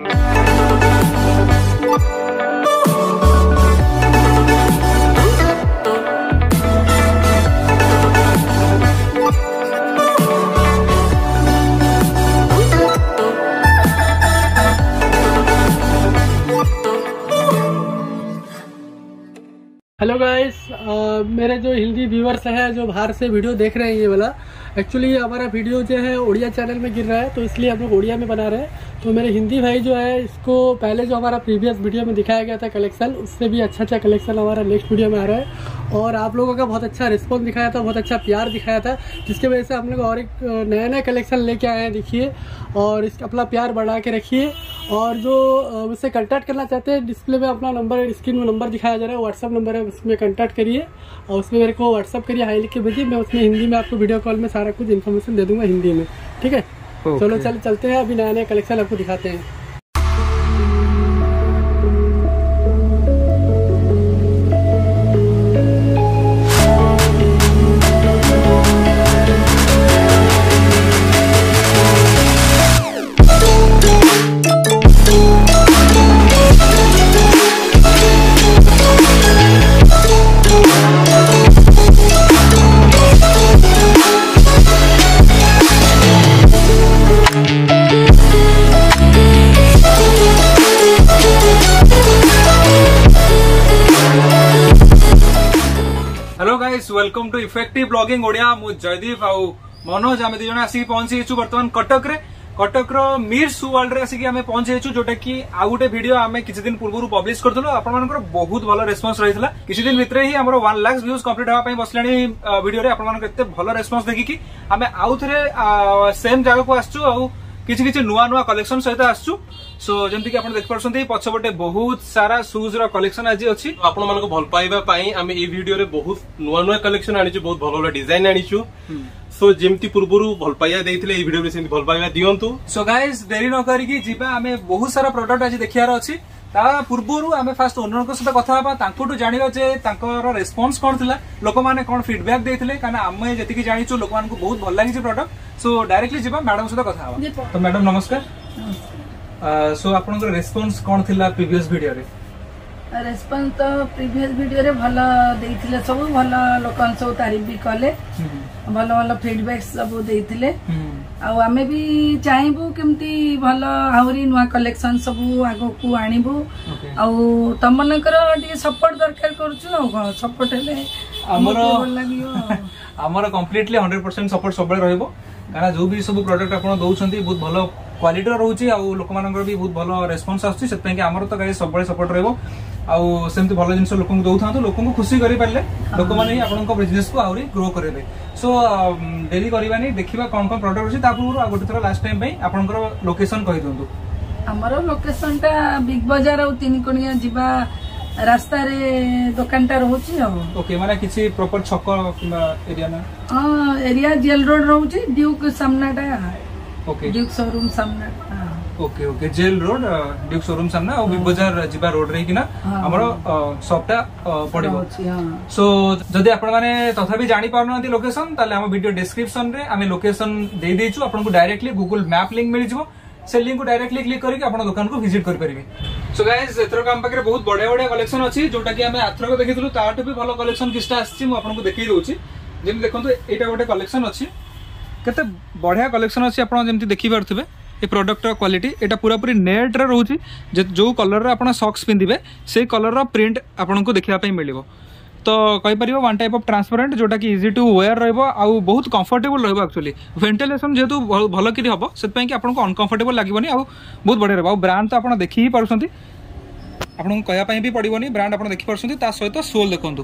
hello guys uh, मेरे जो Hindi viewers हैं जो बाहर से वीडियो देख रहे हैं ये वाला एक्चुअली हमारा वीडियो जो है उड़िया चैनल में गिर रहा है तो इसलिए हम लोग उड़िया में बना रहे हैं तो मेरे हिंदी भाई जो है इसको पहले जो हमारा प्रीवियस वीडियो में दिखाया गया था कलेक्शन उससे भी अच्छा अच्छा कलेक्शन हमारा नेक्स्ट वीडियो में आ रहा है और आप लोगों का बहुत अच्छा रिस्पॉन्स दिखाया था बहुत अच्छा प्यार दिखाया था जिसकी वजह से हम लोग और एक नया नया कलेक्शन लेके आए हैं देखिए और इस अपना प्यार बढ़ा के रखिए और जो उससे कंटैक्ट करना चाहते हैं डिस्प्ले में अपना नंबर स्क्रीन में नंबर दिखाया जा रहा है व्हाट्सअप नंबर है उसमें कॉन्टैक्ट करिए और उसमें मेरे को व्हाट्सअप करिए हाई लिख के भेजिए मैं उसमें हिंदी में आपको वीडियो कॉल में सारा कुछ इन्फॉर्मेशन दे दूंगा हिंदी में ठीक है चलो चल चलते हैं अभी नया नया कलेक्शन आपको दिखाते हैं ଇଫେକ୍ଟିଭ ବ୍ଲଗିଂ ଓଡ଼ିଆ ମୁଁ ଜୟଦୀପ ଆଉ ମନୋଜ ଆମେ ଦୁଇ ଜଣ ଆସିକି ପହଞ୍ଚି ଯାଇଛୁ ବର୍ତ୍ତମାନ କଟକରେ କଟକର ମିର୍ ସୁ ୱାର୍ଲଡରେ ଆସିକି ଆମେ ପହଞ୍ଚି ଯାଇଛୁ ଯୋଉଟା କି ଆଉ ଗୋଟେ ଭିଡିଓ ଆମେ କିଛି ଦିନ ପୂର୍ବରୁ ପବ୍ଲିଶ କରିଥିଲୁ ଆପଣମାନଙ୍କର ବହୁତ ଭଲ ରେସ୍ପନ୍ସ ରହିଥିଲା କିଛି ଦିନ ଭିତରେ ହିଁ ଆମର ୱାନ୍ ଲାକ୍ସ ଭ୍ୟୁଜ୍ କମ୍ପ୍ଲିଟ୍ ହେବା ପାଇଁ ବସିଲାଣି ଭିଡିଓରେ ଆପଣମାନଙ୍କ ଏତେ ଭଲ ରେସ୍ପନ୍ସ ଦେଖିକି ଆମେ ଆଉ ଥରେ ସେମ୍ ଜାଗାକୁ ଆସିଛୁ ଆଉ কিছু কিছু নূয়া নূয়া কলেকশন সহ আসছু সো যেমন আপনার দেখিপারছেন পছপটে বহুত সারা সুজ র কলেকশন আজ অছি আপন মানুষ ভাল পাইবা পাই আমি এই ভিডিওরে বহুত নূয়া নূয়া কলেকশন আনিছু বহুত ভাল ভাল ডিজাইন আনিছু সো যেমতি পূর্বরু ভাল পাইয়া দেইছিলে এই ভিডিওরে সেমতি ভাল পাইয়া দিয়ন্তু সো গাইস দেরি ন করিকি যিবা আমি বহুত সারা প্রোডাক্ট আজ দেখিয়ার অছি ତା ପୂର୍ବରୁ ଆମେ ଫାଷ୍ଟ ଓନରଙ୍କ ସହିତ କଥା ହେବା ତାଙ୍କଠୁ ଜାଣିବା ଯେ ତାଙ୍କର ରେସ୍ପନ୍ସ କ'ଣ ଥିଲା ଲୋକମାନେ କ'ଣ ଫିଡବ୍ୟାକ୍ ଦେଇଥିଲେ କାରଣ ଆମେ ଯେତିକି ଜାଣିଛୁ ଲୋକମାନଙ୍କୁ ବହୁତ ଭଲ ଲାଗିଛି ପ୍ରଡକ୍ଟ ସୋ ଡାଇରେକ୍ଟଲି ଯିବା ମ୍ୟାଡମ୍ ସହିତ କଥା ହେବା ତ ମ୍ୟାଡମ୍ ନମସ୍କାର ସୋ ଆପଣଙ୍କର ରେସ୍ପନ୍ସ କ'ଣ ଥିଲା ପ୍ରିଭିୟସ୍ ଭିଡିଓରେ ରେସ୍ପନ୍ସ ତ ପ୍ରିଭିୟସ୍ ଭିଡ଼ିଓରେ ଭଲ ଦେଇଥିଲେ ସବୁ ଭଲ ଲୋକମାନେ ସବୁ ତାରିଫ ବି କଲେ ଭଲ ଭଲ ଫିଡବ୍ୟାକ୍ ସବୁ ଦେଇଥିଲେ ଆଉ ଆମେ ବି ଚାହିଁବୁ କେମିତି ଭଲ ଆହୁରି ନୂଆ କଲେକ୍ସନ ସବୁ ଆଗକୁ ଆଣିବୁ ଆଉ ତମମାନଙ୍କର ଟିକେ ସପୋର୍ଟ ଦରକାର କରୁଛୁ ଆଉ କ'ଣ ସପୋର୍ଟ ହେଲେ ଆମର ଆମର କମ୍ପ୍ଲିଟଲି ହଣ୍ଡ୍ରେଡ୍ ପରସେଣ୍ଟ ସପୋର୍ଟ ସବୁବେଳେ ରହିବ କାରଣ ଯୋଉ ବି ସବୁ ପ୍ରଡକ୍ଟ ଆପଣ ଦଉଛନ୍ତି ବହୁତ ଭଲ କ୍ୱାଲିଟିର ରହୁଛି ଆଉ ଲୋକମାନଙ୍କର ବି ବହୁତ ଭଲ ରେସ୍ପନ୍ସ ଆସୁଛି ସେଥିପାଇଁକି ଆମର ତ ଗାଡ଼ି ସବୁବେଳେ ସପୋର୍ଟ ରହିବ ଆଉ ସେମିତି ଭଲ ଜିନିଷ ଲୋକଙ୍କୁ ଦେଉଥାନ୍ତୁ ଲୋକଙ୍କୁ ଖୁସି କରିପାରିଲେ ଲୋକମାନେ ହିଁ ଆପଣଙ୍କ ବିଜନେସକୁ ଆହୁରି ଗ୍ରୋ କରିବେ ସୋ ଡେରି କରିବାନି ଦେଖିବା କ'ଣ କ'ଣ ପ୍ରଡକ୍ଟ ଅଛି ତା ପୂର୍ବରୁ ଆଉ ଗୋଟେ ଥର ଲାଷ୍ଟ ଟାଇମ୍ ପାଇଁ ଆପଣଙ୍କର ଲୋକେସନ୍ କହିଦିଅନ୍ତୁ ଆମର ଲୋକେସନଟା ବିଗ୍ ବଜାର ଆଉ ତିନିକୋଣିଆ ଯିବା ରାସ୍ତାରେ ଦୋକାନଟା ରହୁଛି ଆଉ ଓକେ ମାନେ କିଛି ପ୍ରପର ଛକ କିମ୍ବା ଏରିଆ ନା ହଁ ଏରିଆ ଜେଲ୍ ରୋଡ୍ ରହୁଛି ଡ୍ୟୁକ୍ ସାମ୍ନାଟା ଓକେ ଡ୍ୟୁକ୍ ସୋରୁମ୍ ସାମ୍ନା okay okay jail road duke showroom সামনা ଆଉ ବିଗ୍ ବଜାର ଯିବା ରୋଡରେ ହେଇକିନା ଆମର ସପ୍ଟା ପଡିବ ସୋ ଯଦି ଆପଣମାନେ ତଥାପି ଜାଣିପାରୁନାହାନ୍ତି ଲୋକେସନ ତାହେଲେ ଆମ ଭିଡିଓ ଡେସ୍କ୍ରିପସନରେ ଆମେ ଲୋକେସନ ଦେଇଦେଇଛୁ ଆପଣଙ୍କୁ ଡାଇରେକ୍ଟଲି ଗୁଗୁଲ ମ୍ୟାପ୍ ଲିଙ୍କ ମିଳିଯିବ ସେ ଲିଙ୍କକୁ ଡାଇରେକ୍ଟଲି କ୍ଲିକ୍ କରିକି ଆପଣ ଦୋକାନକୁ ଭିଜିଟ୍ କରିପାରିବେ ସୋ ଗାଇସ୍ ଏଥରକ ଆମ ପାଖରେ ବହୁତ ବଢିଆ ବଢିଆ କଲେକ୍ସନ ଅଛି ଯୋଉଟାକି ଆମେ ଆଥରକ ଦେଖିଥିଲୁ ତାଠୁ ବି ଭଲ କଲେକ୍ସନ କିଛିଟା ଆସିଛି ମୁଁ ଆପଣଙ୍କୁ ଦେଖେଇ ଦଉଛି ଯେମିତି ଦେଖନ୍ତୁ ଏଇଟା ଗୋଟେ କଲେକ୍ସନ ଅଛି କେତେ ବଢିଆ କଲେକ୍ସନ ଅଛି ଆପଣ ଯେମିତି ଦେଖିପାରୁଥିବେ ये प्रडक्टर क्वाट ये पूरा पूरी नेट्रे रोच जो कलर आपड़ सक्स पिंधे से कलर रिंट आप देखापी मिल तो कहींपर वन टाइप अफ ट्रांसपेरेन्ट जोटा कि इजी टू वेयर रु बहुत कंफर्टेबल रोक एक्चुअली भेन्टिलेसन जेहतु भल कि हम से आपको अनकंफर्टेबल लगे आहुत बढ़िया रहा ब्रांड तो आप देखी पार्टी आपको कहना भी पड़ोनी ब्रांड आप देखते सहित सोल देखूँ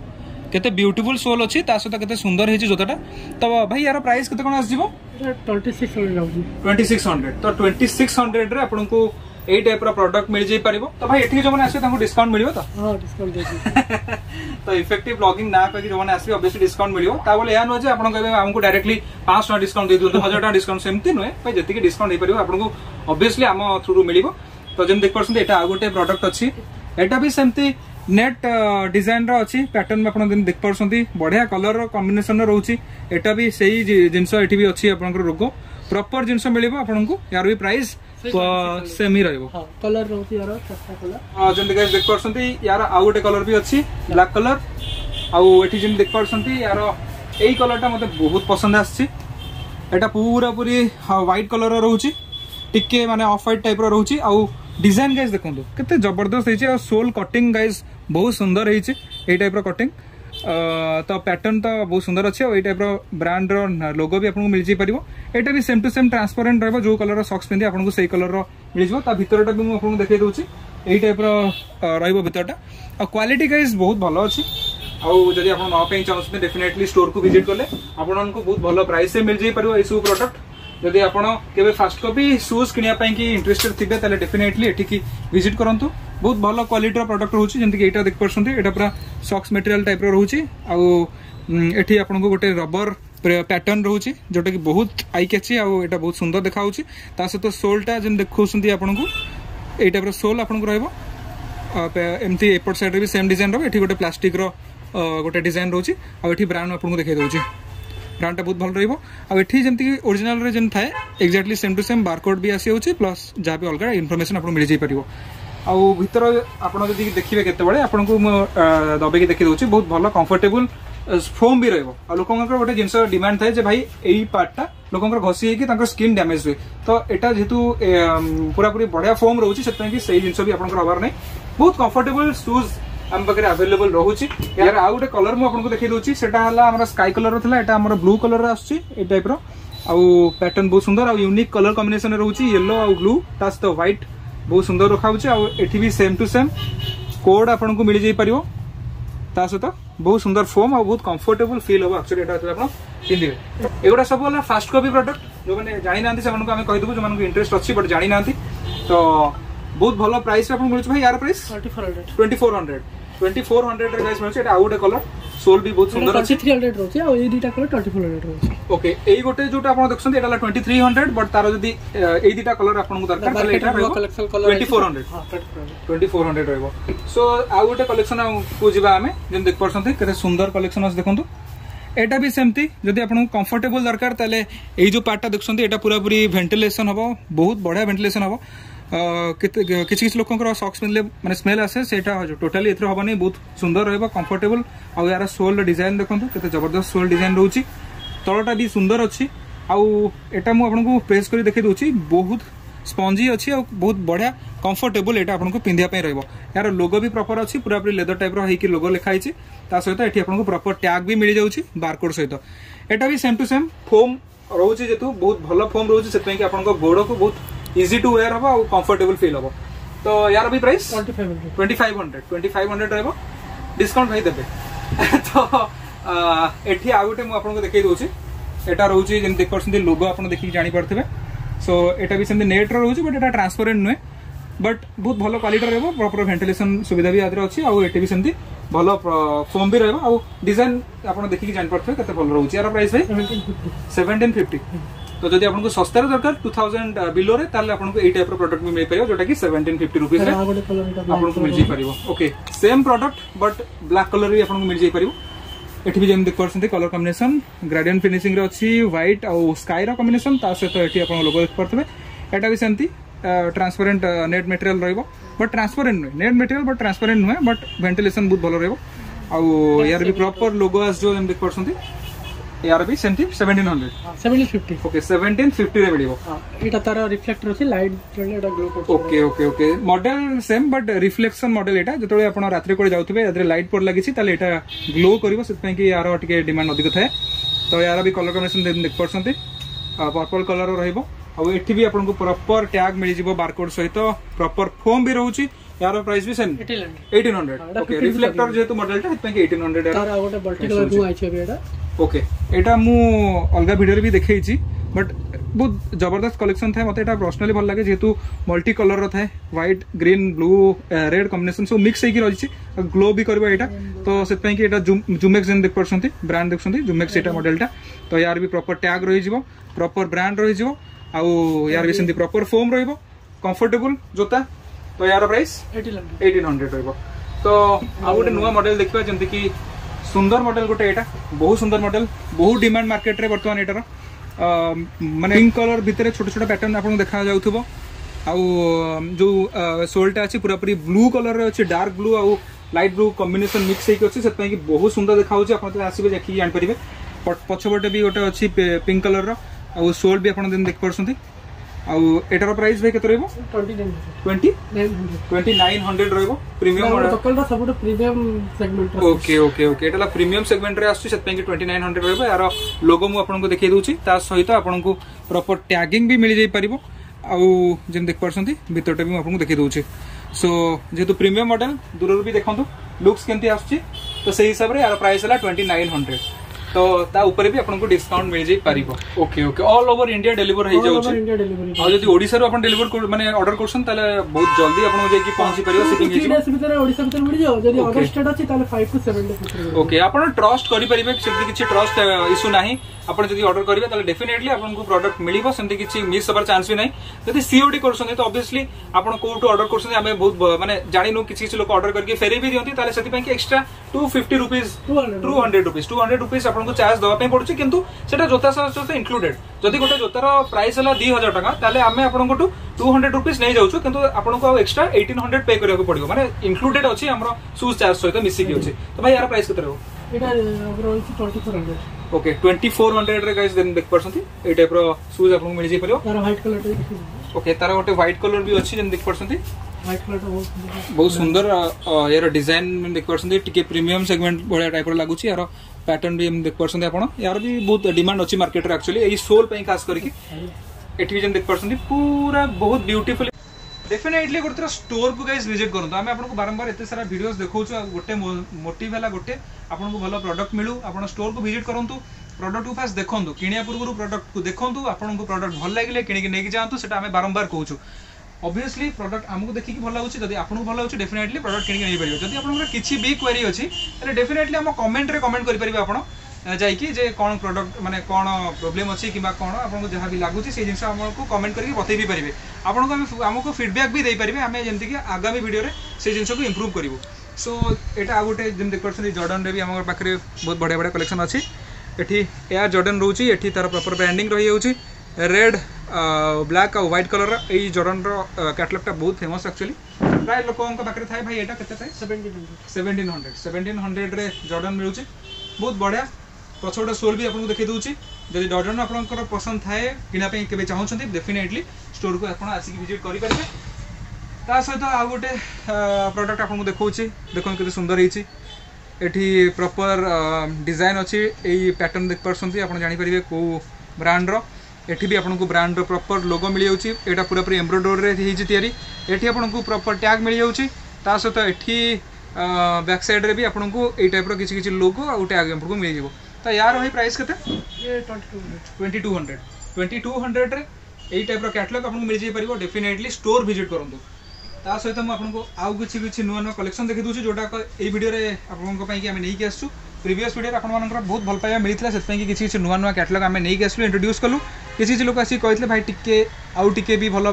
केते ब्यूटीफुल सोल अछि ता सते केते सुंदर हे छि जोताटा तो भाई यार प्राइस केते कोन आसीबो 2600 तो 2600 रे आपन को ए टाइप रा प्रोडक्ट मिल जाई परबो तो भाई एठी जो माने आसे तांको डिस्काउंट मिलबो त हां डिस्काउंट देबो तो इफेक्टिव ब्लॉगिंग ना कहि जो माने आसे ओबेसी डिस्काउंट मिलबो ता बोले या न जे आपन कहबे हमको डायरेक्टली 500 डिस्काउंट दे दियो तो 1000 डिस्काउंट सेमते नय भाई जति के डिस्काउंट हे परबो आपन को ओबेसली हम थ्रू मिलबो तो जेम देख परसन एटा आ प्रोडक्ट अछि एटा भी सेमते नेट डिजाइन रही पैटर्न आप देख पाँच बढ़िया कलर रंबेसन रोचे एटा भी सही जिनस भी अच्छी आप रोग प्रपर जिन मिल आपको प्राइस सेमी रही कलर रोचे कलर हाँ जमी देख पारे यार आउ गए कलर भी अच्छी ब्लाक कलर आउ यार यलर बहुत पसंद आसा पूरा पूरी ह्वैट कलर रोचे टिके टाइप रोचे ডিজাইন গাইজ দেখুন কেতে জবরদস্ত হয়েছে আর সোল কটিং গাইজ বহু সুন্দর হয়েছে এই টাইপ্র কটিং ତ ପ୍ୟାଟର୍ନ ତ ବହୁତ ସୁନ୍ଦର ଅଛି ଆଉ ଏଇ ଟାଇପ୍ର ବ୍ରାଣ୍ଡର ଲୋଗୋ ବି ଆପଣଙ୍କୁ ମିଳିଯାଇପାରିବ ଏଇଟା ବି ସେମ୍ ଟୁ ସେମ୍ ଟ୍ରାନ୍ସପରେଣ୍ଟ ରହିବ ଯେଉଁ କଲର୍ର ସକ୍ସ ପିନ୍ଧି ଆପଣଙ୍କୁ ସେଇ କଲର୍ର ମିଳିଯିବ ତା ଭିତରଟା ବି ମୁଁ ଆପଣଙ୍କୁ ଦେଖାଇ ଦେଉଛି ଏଇ ଟାଇପ୍ର ରହିବ ଭିତରଟା ଆଉ କ୍ୱାଲିଟି ଗାଇଜ୍ ବହୁତ ଭଲ ଅଛି ଆଉ ଯଦି ଆପଣ ନେବା ପାଇଁ ଚାହୁଁଛନ୍ତି ଡେଫିନେଟଲି ଷ୍ଟୋରକୁ ଭିଜିଟ୍ କଲେ ଆପଣଙ୍କୁ ବହୁତ ଭଲ ପ୍ରାଇସ୍ରେ ମିଳିଯାଇପାରିବ ଏଇସବୁ ପ୍ରଡକ୍ଟ जदि आप फास्ट कपी सुज कि इंटरेस्टेड थे तो डेफिनेटली एटिकी भिजिट करूँ बहुत भल क्वाट प्रडक्ट रोचे जमीक यहाँ देख पार्टी यहाँ पूरा सक्स मेटेरियाल टाइप रोचे आठ आपन गोटे रबर पैटर्न रोचे जोटा कि बहुत आई कैची आटा बहुत सुंदर देखा ता सहित सोलटा जमी देखते आपन को यही टाइप सोल आपन को रमी एपट सैड्रे भी सेम डिजाइन रोटे प्लास्टिक्र गोटे डिजाइन रोचे आठ ब्रांड आपको देखे दूसरी ବ୍ରାଣ୍ଡଟା ବହୁତ ଭଲ ରହିବ ଆଉ ଏଠି ଯେମିତିକି ଓରିଜିନାଲରେ ଯେମିତି ଥାଏ exactly same to same barcode ବି ଆସିଯାଉଛି ପ୍ଲସ୍ ଯାହା ବି ଅଲଗା ଇନଫର୍ମେସନ୍ ଆପଣଙ୍କୁ ମିଳିଯାଇପାରିବ ଆଉ ଭିତର ଆପଣ ଯଦି ଦେଖିବେ କେତେବେଳେ ଆପଣଙ୍କୁ ମୁଁ ଦବେଇକି ଦେଖିଦେଉଛି ବହୁତ ଭଲ କମ୍ଫର୍ଟେବୁଲ୍ ଫୋମ୍ ବି ରହିବ ଆଉ ଲୋକଙ୍କର ଗୋଟେ ଜିନିଷ ଡିମାଣ୍ଡ ଥାଏ ଯେ ଭାଇ ଏଇ ପାର୍ଟଟା ଲୋକଙ୍କର ଘଷି ହେଇକି ତାଙ୍କର ସ୍କିନ୍ ଡ୍ୟାମେଜ ହୁଏ ତ ଏଇଟା ଯେହେତୁ ପୁରାପୁରି ବଢିଆ ଫୋମ୍ ରହୁଛି ସେଥିପାଇଁ କି ସେଇ ଜିନିଷ ବି ଆପଣଙ୍କର ହବାର ନାହିଁ ବହୁତ କମ୍ଫର୍ଟେବୁଲ୍ ସୁଜ୍ আম পাখে আভেলেবল রয়েছে এর আউ গোটে কলর মু আপনার দেখে দেছি সেটা হল আমার স্কাই কলর লা এটা আমার ব্লু কলর আসছে এই টাইপর আউ প্যাটর্ন বহু সুন্দর আউ ইউনিক কলর কম্বিনেসন রয়েছে ইয়েলো আউ ব্লু তা সহ হোয়াইট বহু সুন্দর রখাচ্ছে আউ এটি B same to same code আপনার মিলে যাই পার তা সহ বহু সুন্দর ফোম আউ বহু কমফর্টেবল ফিল হব আকচুয়ালি এটা আপনার ପିନ୍ଧିବେ ଏଗୁଡ଼ା ସବୁ ହେଲା ଫାଷ୍ଟ କପି ପ୍ରଡକ୍ଟ ଯେଉଁମାନେ ଜାଣିନାହାନ୍ତି ସେମାନଙ୍କୁ ଆମେ କହିଦେବୁ ଯେଉଁମାନଙ୍କୁ ଇଣ୍ଟରେଷ୍ଟ ଅଛି ବଟ୍ ଜାଣିନାହାନ୍ତି ତ ବହୁତ ଭଲ ପ୍ରାଇସ୍ ଆପଣଙ୍କୁ ମିଳୁଛି ଭାଇ ୟାର ପ୍ରାଇସ୍ ଟ୍ୱେଣ୍ଟି ଫୋର୍ ହଣ୍ଡ୍ରେଡ୍ 2400 ରେ ଗାଇସ୍ ମିଳୁଛି ଏଟା ଆଉ ଗୋଟେ କଲର ସୋଲ ବି ବହୁତ ସୁନ୍ଦର ଅଛି 300 ରହୁଛି ଆଉ ଏଇ ଦୁଇଟା କଲର 2400 ରହୁଛି ଓକେ ଏଇ ଗୋଟେ ଯୋଉଟା ଆପଣ ଦେଖୁଛନ୍ତି ଏଟା ହେଲା 2300 ବଟ୍ ତାର ଯଦି ଏଇ ଦୁଇଟା କଲର ଆପଣଙ୍କୁ ଦରକାର ତାହେଲେ ଏଟା ରହିବ 2400 2400 ରହିବ ସୋ ଆଉ ଗୋଟେ କଲେକ୍ସନ କୁ ଯିବା ଆମେ ଯେମିତି ଦେଖିପାରୁଛନ୍ତି କେତେ ସୁନ୍ଦର କଲେକ୍ସନ ଅଛି ଦେଖନ୍ତୁ ଏଇଟା ବି ସେମିତି ଯଦି ଆପଣଙ୍କୁ କମ୍ଫର୍ଟେବୁଲ୍ ଦରକାର ତାହେଲେ ଏଇ ଯେଉଁ ପାର୍ଟଟା ଦେଖୁଛନ୍ତି ଏଇଟା ପୁରାପୁରି ଭେଣ୍ଟିଲେସନ୍ ହେବ ବହୁତ ବଢ଼ିଆ ଭେଣ୍ଟିଲେସନ୍ ହେବ କିଛି କିଛି ଲୋକଙ୍କର ସକ୍ସ ପିନ୍ଧିଲେ ମାନେ ସ୍ମେଲ୍ ଆସେ ସେଇଟା ଟୋଟାଲି ଏଥିରେ ହେବନି ବହୁତ ସୁନ୍ଦର ରହିବ କମ୍ଫର୍ଟେବଲ୍ ଆଉ ୟାର ସୋଲ୍ର ଡିଜାଇନ୍ ଦେଖନ୍ତୁ କେତେ ଜବରଦସ୍ତ ସୋଲ୍ ଡିଜାଇନ୍ ରହୁଛି ତଳଟା ବି ସୁନ୍ଦର ଅଛି ଆଉ ଏଇଟା ମୁଁ ଆପଣଙ୍କୁ ପ୍ରେସ୍ କରି ଦେଖାଇ ଦେଉଛି ବହୁତ ସ୍ପଞ୍ଜି ଅଛି ଆଉ ବହୁତ ବଢ଼ିଆ କମ୍ଫର୍ଟେବୁଲ୍ ଏଇଟା ଆପଣଙ୍କୁ ପିନ୍ଧିବା ପାଇଁ ରହିବ ଏହାର ଲୋଗୋ ବି ପ୍ରପର୍ ଅଛି ପୁରାପୁରି ଲେଦର ଟାଇପ୍ର ହେଇକି ଲୋଗୋ ଲେଖା ହେଇଛି ତା ସହିତ ଏଠି ଆପଣଙ୍କୁ ପ୍ରପର୍ ଟ୍ୟାଗ୍ ବି ମିଳିଯାଉଛି ବାରକୋଡ୍ ସହିତ ଏଇଟା ବି ସେମ୍ ଟୁ ସେମ୍ ଫୋମ୍ ରହୁଛି ଯେହେତୁ ବହୁତ ଭଲ ଫୋମ୍ ରହୁଛି ସେଥିପାଇଁକି ଆପଣଙ୍କ ଗୋଡ଼କୁ ବହୁତ इजी टू वेयर हम कंफर्टेबल फील हम तो यार अभी price twenty five hundred twenty five hundred तो डिस्काउंट भाई देते तो ये आउ गए दउ छी एटा रहउ छी जे देख पर सिंदी सो एटा भी सिंदी नेट रहउ छी बट एटा ट्रांसपेरेंट नय बट बहुत भलो क्वालिटी रहबो प्रॉपर वेंटिलेशन सुविधा भी आदि अच्छी आ भी सिंदी भलो फोम भी रहबो आ डिजाइन आपन देखि जानि पड़थबे कते भलो रहउ यार प्राइस भाई 1750 1750 तो जदि आपको सस्तार दरकार टू थाउजेंड बिलो रे ताले आपको एई टाइप रो भी मिल पाइबो जोटा कि 1750 रुपीस आपको मिल जाई okay same product but black colour भी आपको मिल जाई पारिबो भी जेम देख पारसंते कलर कॉम्बिनेशन ग्राडियन फिनिशिंग अच्छी अछि व्हाइट स्कायर स्काई सहित एठी आपन लोगो देख पारथबे एटा भी सेंती ट्रांसपेरेंट नेट मटेरियल रहइबो बट ट्रांसपेरेंट नुहे नेट मटेरियल बट ट्रांसपेरेंट नुहे बट वेंटिलेशन बहुत भल रहइबो आ यार भी प्रॉपर लोगो आस देख पार्टी एआरबी सेंटी 1700 1750 ओके 1750 रे मिलबो एटा तारा रिफ्लेक्टर छै लाइट जले glow okay okay okay model same but reflection model एटा जतले आपण रात्रि कोड जाउथबे रात्रि लाइट पड लागिसि तले एटा ग्लो करबो सेत पई कि यार अटिके डिमांड अधिक थए तो यार कलर कॉम्बिनेशन देख पड़ते पर्पल कलर रही आठ भी आपको प्रॉपर टैग मिल जाए बारकोड सहित प्रॉपर फोम भी रोचे यार प्राइस भी सेम 1800 ओके रिफ्लेक्टर जेतु मॉडल ता इतने के 1800 यार आ गोटे मल्टी कलर दु आइछ अभी ओके यहाँ मुझे भिडियो भी देखे बट बहुत जबरदस्त कलेक्शन था मतलब पर्सनाली भल लगे जेहतु मल्टी कलर रहा what green blue red combination सब मिक्स होकर रही ग्लो भी कर जुमेक्स जेन देख पार्थ ब्रांड देखते जुमेक्स मडेलटा तो यार भी प्रपर टैग रही है प्रपर ब्रांड रही आउ यार भी प्रपर फोम रंफर्टेबुल जोता तो यार प्राइस एट्टन हंड्रेड रो तो आ गए नुआ मडेल देखा जमीक সুন্দর মডেল গোটে এটা বহু সুন্দর মডেল বহু ডিমান্ড মার্কেটরে বর্তমান এটার মানে পিঙ্ক কলর ভিতরে ছোট ছোট প্যাটর্ন আপনার দেখা যাওয়া আউ যে সোলটা আছে পুরাপুরি ব্লু কলর অছে ডার্ক ব্লু আউ লাইট ব্লু কম্বিনেসন মিক্স হয়েকি অছে সেপাই কি বহু সুন্দর দেখা যাচ্ছে আপনার আসবে দেখি জাঁপারে পছপটে বি গোটে অছি পিঙ্ক কলর আউ সোল বি আপনার দেখিপারছেন ଆଉ ଏଟାର ପ୍ରାଇସ୍ ଭାଇ କେତେ ରହିବ ଟ୍ୱେଣ୍ଟି ଟ୍ୱେଣ୍ଟି ନାଇନ୍ ହଣ୍ଡ୍ରେଡ୍ ରହିବ ପ୍ରିମିୟମ୍ ସବୁଠୁ premium segment okay okay okay ଏଟା ହେଲା ପ୍ରିମିୟମ୍ ସେଗମେଣ୍ଟରେ ଆସୁଛି ସେଥିପାଇଁ ଟ୍ୱେଣ୍ଟି ନାଇନ୍ ହଣ୍ଡ୍ରେଡ୍ ରହିବ ଏହାର ଲୋଗୋ ମୁଁ ଆପଣଙ୍କୁ ଦେଖାଇ ଦେଉଛି ତା ସହିତ ଆପଣଙ୍କୁ ପ୍ରପର୍ ଟ୍ୟାଗିଂ ବି ମିଳିଯାଇପାରିବ ଆଉ ଯେମିତି ଦେଖିପାରୁଛନ୍ତି ଭିତରଟା ବି ମୁଁ ଆପଣଙ୍କୁ ଦେଖାଇ ଦେଉଛି ସୋ ଯେହେତୁ ପ୍ରିମିୟମ୍ ମଡେଲ୍ ଦୂରରୁ ବି ଦେଖନ୍ତୁ ଲୁକ୍ସ କେମିତି ଆସୁଛି ତ ସେଇ ହିସାବରେ ଏହାର ପ୍ରାଇସ୍ ହେଲା ଟ୍ୱେଣ୍ଟି ନାଇନ୍ ହଣ୍ଡ୍ରେଡ୍ तो ता ऊपर भी आपन को डिस्काउंट मिल जाई परिबो okay okay all over India deliver हो जाउ छी इंडिया ओडिसा रो आपन डिलीवर को माने ऑर्डर करसन तले बहुत जल्दी आपन जे की पहुंची परिबो शिपिंग हिस डेस भीतर ओडिसा भीतर मिल जाउ जदी ऑर्डर स्टेट अछि तले 5 टू 7 डेस ओके आपन ट्रस्ट करि परिबे सेती किछि ट्रस्ट इशू नाही आपन जदी ऑर्डर करिवे तले डेफिनेटली आपन को प्रोडक्ट मिलिबो सेती किछि मिस होबार चांस भी नाही जदी सीओडी करसन त ऑब्वियसली आपन कोटू ऑर्डर करसन आमे बहुत माने जानिनु किछि किछि लोक ऑर्डर करके फेरि भी दियंती तले सेती पई एक्स्ट्रा 250 रुपीस 200 रुपीस 200 रुपीस आपन ଆପଣଙ୍କୁ ଚାର୍ଜ ଦେବା ପାଇଁ ପଡୁଛି କିନ୍ତୁ ସେଟା ଜୋତା ସହିତ ଇନକ୍ଲୁଡେଡ୍ ଯଦି ଗୋଟେ ଜୋତାର ପ୍ରାଇସ୍ ହେଲା ଦୁଇ ହଜାର ଟଙ୍କା ତାହେଲେ ଆମେ ଆପଣଙ୍କଠୁ ଟୁ ହଣ୍ଡ୍ରେଡ୍ ରୁପିଜ୍ ନେଇଯାଉଛୁ କିନ୍ତୁ ଆପଣଙ୍କୁ ଆଉ ଏକ୍ସଟ୍ରା ଏଇଟିନ୍ ହଣ୍ଡ୍ରେଡ୍ ପେ କରିବାକୁ ପଡିବ ମାନେ ଇନକ୍ଲୁଡେଡ୍ ଅଛି ଆମର ସୁଜ୍ ଚାର୍ଜ ସହିତ ମିଶିକି ଅଛି ତ ଭାଇ ୟାର ପ୍ରାଇସ୍ କେତେ ରହିବ ଓକେ ଟ୍ୱେଣ୍ଟି ଫୋର୍ ହଣ୍ଡ୍ରେଡ୍ରେ ଗାଇସ୍ ଦେଖିପାରୁଛନ୍ତି ଏଇ ଟାଇପ୍ର ସୁଜ୍ ଆପଣଙ୍କୁ ମିଳିଯାଇପାରିବ ଓକେ ତାର ଗୋଟେ ହ୍ୱାଇଟ୍ କଲର୍ ବି ଅଛି ଯେମିତି ଦେଖିପାରୁଛନ୍ତି ବହୁତ ସୁନ୍ଦର ୟାର ଡିଜାଇନ୍ ଦେଖିପାରୁଛନ୍ତି ଟିକେ ପ୍ରିମିୟମ୍ ସେଗମେଣ୍ଟ ଭଳିଆ ଟାଇପ୍ର ଲାଗୁଛି ୟାର ପ୍ୟାଟର୍ନ ବି ଏମିତି ଦେଖିପାରୁଛନ୍ତି ଆପଣ ୟାର ବି ବହୁତ ଡିମାଣ୍ଡ ଅଛି ମାର୍କେଟରେ ଆକ୍ଚୁଆଲି ଏଇ ସୋଲ୍ ପାଇଁ ଖାସ୍ କରିକି ଏଠି ବି ଯେମିତି ଦେଖିପାରୁଛନ୍ତି ପୁରା ବହୁତ ବ୍ୟୁଟିଫୁଲ୍ ଡେଫିନେଟଲି ଗୋଟେ ଥର ଷ୍ଟୋରକୁ ଗାଇଜ୍ ଭିଜିଟ୍ କରନ୍ତୁ ଆମେ ଆପଣଙ୍କୁ ବାରମ୍ବାର ଏତେ ସାରା ଭିଡ଼ିଓସ୍ ଦେଖାଉଛୁ ଆଉ ଗୋଟେ ମୋଟିଭ୍ ହେଲା ଗୋଟେ ଆପଣଙ୍କୁ ଭଲ ପ୍ରଡକ୍ଟ ମିଳୁ ଆପଣ ଷ୍ଟୋରକୁ ଭିଜିଟ୍ କରନ୍ତୁ ପ୍ରଡକ୍ଟକୁ ଫାଷ୍ଟ ଦେଖନ୍ତୁ କିଣିବା ପୂର୍ବରୁ ପ୍ରଡକ୍ଟକୁ ଦେଖନ୍ତୁ ଆପଣଙ୍କୁ ପ୍ରଡକ୍ଟ ଭଲ ଲାଗିଲେ କିଣିକି ନେଇକି ଯାଆନ୍ତୁ ସେଟା ଆମେ ବାରମ୍ବାର କହୁଛୁ অবভিয়সলি প্রডক্ট আমি দেখি ভাল লাগুছে যদি আপনার ভাল লাগুছে ডেফিনেটলি প্রডক্ট কিনিকি নিয়ে পারিবে যদি আপনার কিছু বি কোয়েরি অছি তাহলে ডেফিনেটলি আমার কমেন্টরে কমেন্ট করে পারিবে আপনার যাইকি যে কোন প্রডক্ট মানে কোন প্রোবলেম অছি কিংবা কোন আপনার যা বি লাগুছে সেই জিনিস আমাকে কমেন্ট করি বতাই বি পারিবে আপনার আমি আমাকে ফিডব্যাক বি দিয়ে পারিবে আমি যেমতি কি আগামী ভিডিওরে সেই জিনিসকে ইম্প্রুভ করিবু সো এটা আউ গোটে যেমন দেখিপারছেন জর্ডনরে বি আমার পাখে বহুত বড়িয়া বড়িয়া কলেকশন আছে এটি এয়ার জর্ডন রয়েছে এটি তার প্রপর ব্র্যান্ডিং রয়েছে ରେଡ୍ ବ୍ଲାକ୍ ଆଉ ହ୍ୱାଇଟ୍ କଲର୍ର ଏଇ ଜର୍ଡ଼ନ୍ର କ୍ୟାଟଲଗ୍ଟା ବହୁତ ଫେମସ୍ ଆକ୍ଚୁଆଲି ପ୍ରାୟ ଲୋକଙ୍କ ପାଖରେ ଥାଏ ଭାଇ ଏଇଟା କେତେ ଥାଏ ସେଭେଣ୍ଟିନ୍ ହଣ୍ଡ୍ରେଡ଼ ସେଭେଣ୍ଟିନ୍ ହଣ୍ଡ୍ରେଡ଼ରେ ଜର୍ଡ଼ନ୍ ମିଳୁଛି ବହୁତ ବଢ଼ିଆ ପଛ ଗୋଟେ ଷ୍ଟୋର୍ ବି ଆପଣଙ୍କୁ ଦେଖାଇ ଦେଉଛି ଯଦି ଜର୍ଡ଼ନ୍ ଆପଣଙ୍କର ପସନ୍ଦ ଥାଏ କିଣା ପାଇଁ କେବେ ଚାହୁଁଛନ୍ତି ଡେଫିନେଟଲି ଷ୍ଟୋର୍କୁ ଆପଣ ଆସିକି ଭିଜିଟ୍ କରିପାରିବେ ତା ସହିତ ଆଉ ଗୋଟେ ପ୍ରଡ଼କ୍ଟ ଆପଣଙ୍କୁ ଦେଖାଉଛି ଦେଖନ୍ତୁ କେତେ ସୁନ୍ଦର ହେଇଛି ଏଠି ପ୍ରପର୍ ଡିଜାଇନ୍ ଅଛି ଏଇ ପ୍ୟାଟର୍ନ ଦେଖିପାରୁଛନ୍ତି ଆପଣ ଜାଣିପାରିବେ କେଉଁ ବ୍ରାଣ୍ଡର एटी भी आपको ब्रांड रपर लोग मिल जाऊँगा पूरा पूरी एम्ब्रोडरी होती आपको प्रपर टैग मिल जाऊँगी सहित एटी बैक सैड्रे भी आपको ये टाइप रिच्छी किसी लोगो आ आपको मिल जाए तो यार प्राइस के twenty two hundred twenty two hundred रही टाइप कैटलग आपको मिल जाइपर डेफिनेटली स्टोर भिजिट करूँ सहित मुझक आउ किसी कि नुआ नुआ कलेक्शन देखे दूसरी जोटा यही भिडियो आम नहीं आसू प्रिवियस भिडियो आप बहुत भल पाया मिलता है से किसी किसी नुआ नुआ कैटलग आम नहीं आसलू इंट्रोड्यूस कलु কিছু কিছু লোক আছে কইলে ভাই টিকে আউট টিকে বি ভালো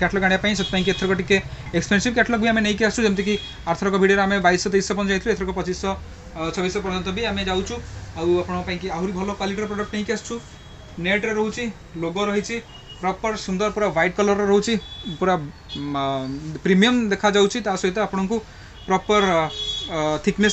ক্যাটাগরি পাইতে 700 থেকে টিকে এক্সপেন্সিভ ক্যাটাগরি আমি নেকি আসছো যেমন কি আর্থর ভিডিও আমি 2200 2300 পর্যন্ত 2500 2600 পর্যন্ত আমি যাওছো আৰু আপোনাৰ পাই কি আউৰি ভাল পালেটৰ প্ৰডাক্ত নেকি আসছো নেট ৰ ৰহুচি লোগো ৰহিচি প্ৰপাৰ সুন্দৰ पुरा হোৱাইট কালৰ ৰহুচি पुरा প্ৰিমিয়াম দেখা যাওচি তা সেইটো আপোনাক প্ৰপাৰ থিকনেস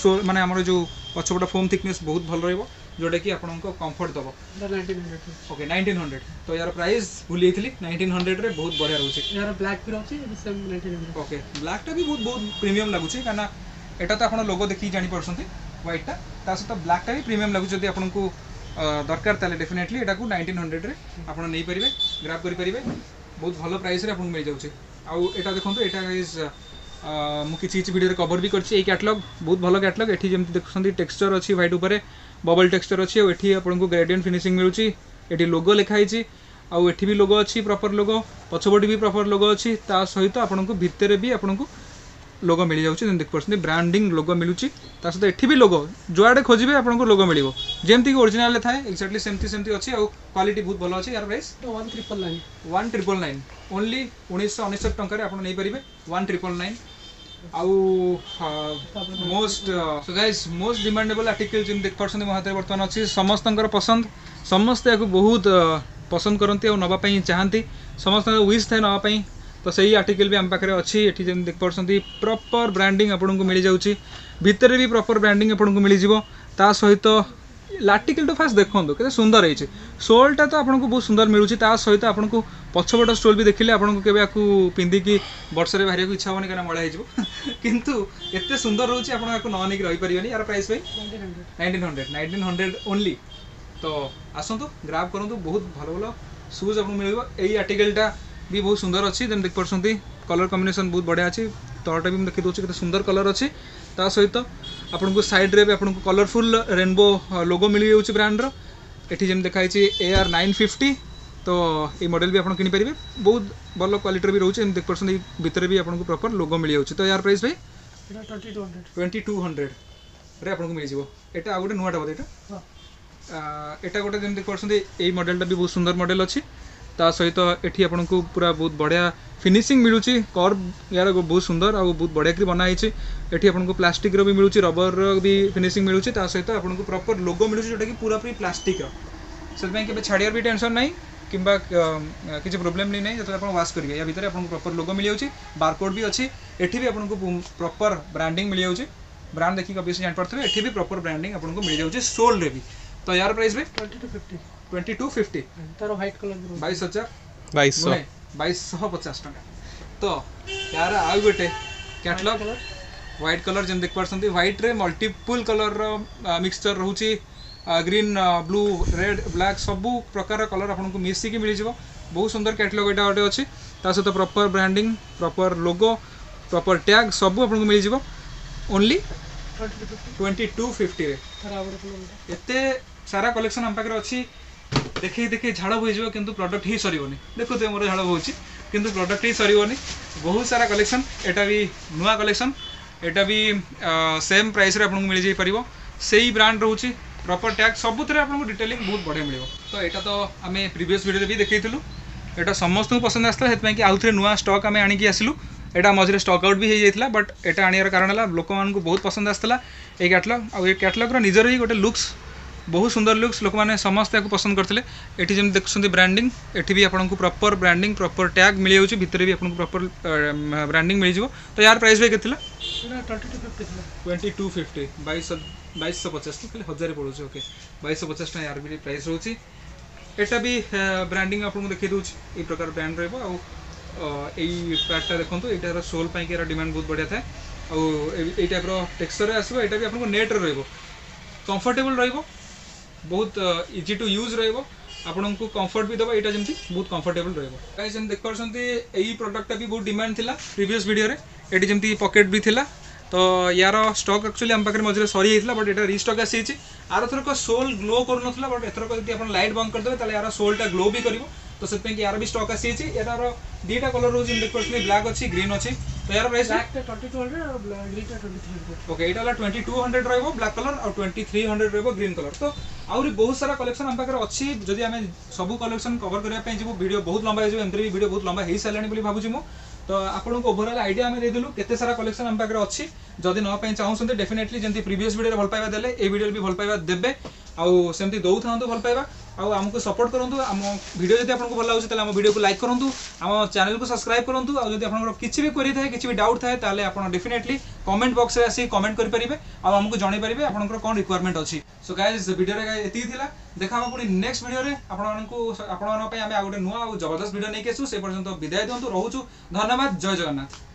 সো মানে আমাৰ যো পছটো ফম থিকনেস বহুত ভাল ৰেবা जोटा कि आपन को कंफर्ट दबो 1900 ओके तो यार प्राइस भूली थी 1900 रे बहुत बढ़िया रहू छै भी ओके ब्लैक भी बहुत बहुत प्रिमियम लागू छै काना तो आप लोगो देखि जानि परसंते व्हाइट सहित ब्लैक भी प्रिमियम लागू जदि आपन दरकार ताले डेफिनेटली एटा को 1900 रे आपन नै परिबे बहुत भल प्राइस रे मिल जाउ छै आ एटा देखंतो ମୁଁ କିଛି କିଛି ଭିଡ଼ିଓରେ କଭର୍ ବି କରିଛି ଏଇ କ୍ୟାଟଲଗ୍ ବହୁତ ଭଲ କ୍ୟାଟଲଗ୍ ଏଠି ଯେମିତି ଦେଖୁଛନ୍ତି ଟେକ୍ସଚର୍ ଅଛି ହ୍ୱାଇଟ୍ ଉପରେ ବବଲ୍ ଟେକ୍ସଚର୍ ଅଛି ଆଉ ଏଠି ଆପଣଙ୍କୁ ଗ୍ରେଡ଼ିଏଣ୍ଟ ଫିନିସିଂ ମିଳୁଛି ଏଠି ଲୋଗୋ ଲେଖା ହେଇଛି ଆଉ ଏଠି ବି ଲୋଗୋ ଅଛି ପ୍ରପର୍ ଲୋଗୋ ପଛପଟେ ବି ପ୍ରପର୍ ଲୋଗୋ ଅଛି ତା ସହିତ ଆପଣଙ୍କୁ ଭିତରେ ବି ଆପଣଙ୍କୁ लोग मिल जाऊँगी देखते ब्रांडिंग लोग मिलू तो ये भी लोग जुआडे खोजे आपको लोग मिल जमी ओरजिनाल था एक्जाक्टली सेमती सेमती अच्छी और क्वालिटी बहुत भल अच्छे यार price one triple nine one triple nine only उन्नीस अनश टकर आपपारे वन ट्रिपल नाइन आउ मोस्ट मोस्ट डिमांडेबल आर्टिकल जमी देख पार्टी मो बर्तमान अच्छी समस्त पसंद समस्ते बहुत पसंद करती और नापी चाहती समस्त विश थाए नापी তো ସେଇ ଆର୍ଟିକେଲ୍ ବି ଆମ ପାଖରେ ଅଛି ଏଠି ଯେମିତି ଦେଖିପାରୁଛନ୍ତି ପ୍ରପର୍ ବ୍ରାଣ୍ଡିଂ ଆପଣଙ୍କୁ ମିଳିଯାଉଛି ଭିତରେ ବି ପ୍ରପର୍ ବ୍ରାଣ୍ଡିଂ ଆପଣଙ୍କୁ ମିଳିଯିବ ତା ସହିତ ଲାର୍ଟିକେଲ୍ଟା ଫାଷ୍ଟ ଦେଖନ୍ତୁ କେତେ ସୁନ୍ଦର ହେଇଛି ସୋଲ୍ଟା ତ ଆପଣଙ୍କୁ ବହୁତ ସୁନ୍ଦର ମିଳୁଛି ତା ସହିତ ଆପଣଙ୍କୁ ପଛପଟ ଷ୍ଟୋଲ୍ ବି ଦେଖିଲେ ଆପଣଙ୍କୁ କେବେ ଆକୁ ପିନ୍ଧିକି ବର୍ଷରେ ବାହାରିବାକୁ ଇଚ୍ଛା ହେବନି କାରଣ ମଳା ହେଇଯିବ କିନ୍ତୁ ଏତେ ସୁନ୍ଦର ରହୁଛି ଆପଣ ଆକୁ ନ ନେଇକି ରହିପାରିବେନି ୟାର ପ୍ରାଇସ୍ ଭାଇ nineteen hundred nineteen hundred only ତ ଆସନ୍ତୁ ଗ୍ରାଫ୍ କରନ୍ତୁ ବହୁତ ଭଲ ଭଲ ସୁଜ୍ ଆପଣଙ୍କୁ ମିଳିବ ଏଇ ଆର୍ଟିକେଲ୍ଟା ବି ବହୁତ ସୁନ୍ଦର ଅଛି ଯେମିତି ଦେଖିପାରୁଛନ୍ତି କଲର୍ କମ୍ବିନେସନ୍ ବହୁତ ବଢ଼ିଆ ଅଛି ତଳଟା ବି ମୁଁ ଦେଖିଦେଉଛି କେତେ ସୁନ୍ଦର କଲର୍ ଅଛି ତା ସହିତ ଆପଣଙ୍କୁ ସାଇଡ଼୍ରେ ବି ଆପଣଙ୍କୁ କଲର୍ଫୁଲ୍ ରେନ୍ବୋ ଲୋଗୋ ମିଳିଯାଉଛି ବ୍ରାଣ୍ଡର ଏଠି ଯେମିତି ଦେଖାହେଇଛି ଏ ଆର୍ ନାଇନ୍ ଫିଫ୍ଟି ତ ଏଇ ମଡ଼େଲ୍ ବି ଆପଣ କିଣିପାରିବେ ବହୁତ ଭଲ କ୍ୱାଲିଟିର ବି ରହୁଛି ଯେମିତି ଦେଖିପାରୁଛନ୍ତି ଭିତରେ ବି ଆପଣଙ୍କୁ ପ୍ରପର୍ ଲୋଗୋ ମିଳିଯାଉଛି ତ ଏହାର ପ୍ରାଇସ୍ ଭାଇ ଟ୍ୱେଣ୍ଟି ଟୁ ହଣ୍ଡ୍ରେଡ଼ରେ ଆପଣଙ୍କୁ ମିଳିଯିବ ଏଇଟା ଆଉ ଗୋଟେ ନୂଆଟା ବୋଧେ ଏଇଟା ଏଇଟା ଗୋଟେ ଯେମିତି ଦେଖିପାରୁଛନ୍ତି ଏଇ ମଡ଼େଲ୍ଟା ବି ବହୁତ ସୁନ୍ଦର ମଡ଼େଲ୍ ଅଛି सहित एटी आपन पूरा बहुत बढ़िया फिनिशिंग मिलूँ कर्व यार बहुत सुंदर आ बहुत बढ़िया कि बनाई एटी आपको प्लास्टिक भी मिलूँ रबर भी फिनिशिंग मिलूँ ता सहित आपको प्रपर लोग मिलूँ जोटा कि पूरा पूरी प्लास्टिक सेपाई छाड़ भी टेनसन ना कि किसी प्रोब्लेम नहीं जो आप वाश करेंगे या भितर आपको प्रपर लोग मिल जाऊँच बारकोड भी अच्छी एटी भी आपको प्रपर ब्रांडिंग मिल जाऊँच ब्रांड देखिए अभी जानपारे एटी भी प्रपर ब्रांडिंग आपको मिल जाऊँच सोल्रे भी तो यार प्राइस भी ट्वेंटी टू फिफ्टी 2250 तरो व्हाइट कलर 2200 2200 2250 টাকা তো যারা আইবটে ক্যাটাগ লগ হোয়াইট কালার যেন দেখ পারছந்தி হোয়াইট রে মাল্টিপল কালার র মিক্সচার রহুচি গ্রিন ব্লু রেড ব্ল্যাক সব প্রকার কালার আপোনক মিছি কি মিলে জিব বহুত সুন্দর ক্যাটাগ লগ এটা আটে আছে তা সাথে proper branding proper logo proper tag সব আপোনক মিলে জিব অনলি 2250 2250 রে যারা আবড়তে আছে এতে সারা কালেকশন আমপাকরে আছে ଦେଖେଇ ଦେଖେଇ ଝାଳ ବୋହିଯିବ କିନ୍ତୁ ପ୍ରଡକ୍ଟ ହିଁ ସରିବନି ଦେଖୁଥିବେ ମୋର ଝାଳ ବୋହୁଛି କିନ୍ତୁ ପ୍ରଡକ୍ଟ ହିଁ ସରିବନି ବହୁତ ସାରା କଲେକ୍ସନ୍ ଏଇଟା ବି ନୂଆ କଲେକ୍ସନ୍ ଏଇଟା ବି ସେମ୍ ପ୍ରାଇସ୍ରେ ଆପଣଙ୍କୁ ମିଳିଯାଇପାରିବ ସେଇ ବ୍ରାଣ୍ଡ ରହୁଛି ପ୍ରପର୍ ଟ୍ୟାଗ୍ ସବୁଥିରେ ଆପଣଙ୍କୁ ଡିଟେଲିଂ ବହୁତ ବଢ଼ିଆ ମିଳିବ ତ ଏଇଟା ତ ଆମେ ପ୍ରିଭିୟସ୍ ଭିଡ଼ିଓରେ ବି ଦେଖେଇଥିଲୁ ଏଇଟା ସମସ୍ତଙ୍କୁ ପସନ୍ଦ ଆସିଥିଲା ସେଥିପାଇଁକି ଆଉଥରେ ନୂଆ ଷ୍ଟକ୍ ଆମେ ଆଣିକି ଆସିଲୁ ଏଇଟା ମଝିରେ ଷ୍ଟକ୍ ଆଉଟ୍ ବି ହେଇଯାଇଥିଲା ବଟ୍ ଏଇଟା ଆଣିବାର କାରଣ ହେଲା ଲୋକମାନଙ୍କୁ ବହୁତ ପସନ୍ଦ ଆସିଥିଲା ଏଇ କ୍ୟାଟଲଗ୍ ଆଉ ଏ କ୍ୟାଟଲଗ୍ର ନିଜର ହିଁ ଗୋଟେ ଲୁକ୍ସ ବହୁତ ସୁନ୍ଦର ଲୁକ୍ସ ଲୋକମାନେ ସମସ୍ତେ ଏହାକୁ ପସନ୍ଦ କରିଥିଲେ ଏଠି ଯେମିତି ଦେଖୁଛନ୍ତି ବ୍ରାଣ୍ଡିଂ ଏଠି ବି ଆପଣଙ୍କୁ ପ୍ରପର ବ୍ରାଣ୍ଡିଂ ପ୍ରପର ଟ୍ୟାଗ୍ ମିଳିଯାଉଛି ଭିତରେ ବି ଆପଣଙ୍କୁ ପ୍ରପର ବ୍ରାଣ୍ଡିଂ ମିଳିଯିବ ତ ୟାର ପ୍ରାଇସ୍ ଭାଇ କେତେ ଥିଲା ଟ୍ୱେଣ୍ଟି ଟୁ ଫିଫ୍ଟି ବାଇଶ ବାଇଶଶହ ପଚାଶ ତ ଖାଲି ହଜାରେ ପଡ଼ୁଛି ଓକେ ବାଇଶଶହ ପଚାଶ ଟଙ୍କା ୟାର ବି ପ୍ରାଇସ୍ ରହୁଛି ଏଟା ବି ବ୍ରାଣ୍ଡିଂ ଆପଣଙ୍କୁ ଦେଖାଇ ଦେଉଛି ଏଇ ପ୍ରକାର ବ୍ରାଣ୍ଡ ରହିବ ଆଉ ଏଇ ପ୍ୟାଡ଼୍ଟା ଦେଖନ୍ତୁ ଏଇଟାର ସୋଲ୍ ପାଇଁକି ଏହାର ଡିମାଣ୍ଡ ବହୁତ ବଢ଼ିଆ ଥାଏ ଆଉ ଏଇ ଟାଇପ୍ର ଟେକ୍ସଚର୍ରେ ଆସିବ ଏଇଟା ବି ଆପଣଙ୍କୁ ନେଟ୍ରେ ରହିବ କମ୍ଫର୍ଟେବଲ୍ ରହିବ बहुत इजी टू यूज रोक आपण कंफर्ट भी दबा यहाँ जमी बहुत कंफर्टेबल रही है देख पारे प्रडक्टा भी बहुत डिमांड थी प्रिवियस भिडियो ये जमी पकेट भी थी तो यार स्टक् एक्चुअली आम पाखे मझे सरी जाता बट यहाँ रिस्टक् आसी आरथरक सोल ग्लो कर बट एथरक जब आप लाइट बंद करदे यार सोलटा ग्लो भी कर तो से यार भी स्टक् आसी यार दुटा कलर रोज देख पार्थे ब्लाक अच्छी ग्रीन अच्छी पेयर प्राइस ब्लैक का 2200 और ग्रीन का 2300 ओके एटा ला 2200 रहबो ब्लैक कलर और 2300 रहबो ग्रीन कलर तो आउरी बहुत सारा कलेक्शन हम पाकर अछि जदि हमें सब कलेक्शन कवर करबा पई जेबो वीडियो बहुत लंबा हे जेबो एमरे वीडियो बहुत लंबा हे सलानी बोली भाबु जेमो तो आपको को ओवरऑल आईडिया हमें दे देलु केते सारा कलेक्शन हम पाकर अछि जदि न पई चाहौसंते डेफिनेटली जेंती प्रीवियस वीडियो रे भल पाइबा देले ए वीडियो भी भल पाइबा देबे आ सेमती दउ थांतो भल पाइबा ଆଉ ଆମକୁ ସପୋର୍ଟ କରନ୍ତୁ ଆମ ଭିଡ଼ିଓ ଯଦି ଆପଣଙ୍କୁ ଭଲ ଲାଗୁଛି ତାହେଲେ ଆମ ଭିଡ଼ିଓକୁ ଲାଇକ୍ କରନ୍ତୁ ଆମ ଚ୍ୟାନେଲକୁ ସବସ୍କ୍ରାଇବ୍ କରନ୍ତୁ ଆଉ ଯଦି ଆପଣଙ୍କର କିଛି ବି କ୍ୱେରି ଥାଏ କିଛି ବି ଡାଉଟ୍ ଥାଏ ତାହେଲେ ଆପଣ ଡେଫିନେଟଲି କମେଣ୍ଟ ବକ୍ସରେ ଆସି କମେଣ୍ଟ କରିପାରିବେ ଆଉ ଆମକୁ ଜଣାଇପାରିବେ ଆପଣଙ୍କର କ'ଣ ରିକ୍ୱାରମେଣ୍ଟ ଅଛି ସୋ ଗାଇଜ୍ ଭିଡ଼ିଓରେ ଏତିକି ଥିଲା ଦେଖା ହେବ ପୁଣି ନେକ୍ସଟ ଭିଡ଼ିଓରେ ଆପଣମାନଙ୍କୁ ଆପଣମାନଙ୍କ ପାଇଁ ଆମେ ଆଉ ଗୋଟେ ନୂଆ ଆଉ ଜବରଦସ୍ତ ଭିଡ଼ିଓ ନେଇକି ଆସୁ ସେ ପର୍ଯ୍ୟନ୍ତ ବିଦାୟ ଦିଅନ୍ତୁ ରହୁଛୁ ଧନ୍ୟବାଦ ଜୟ ଜଗନ୍ନାଥ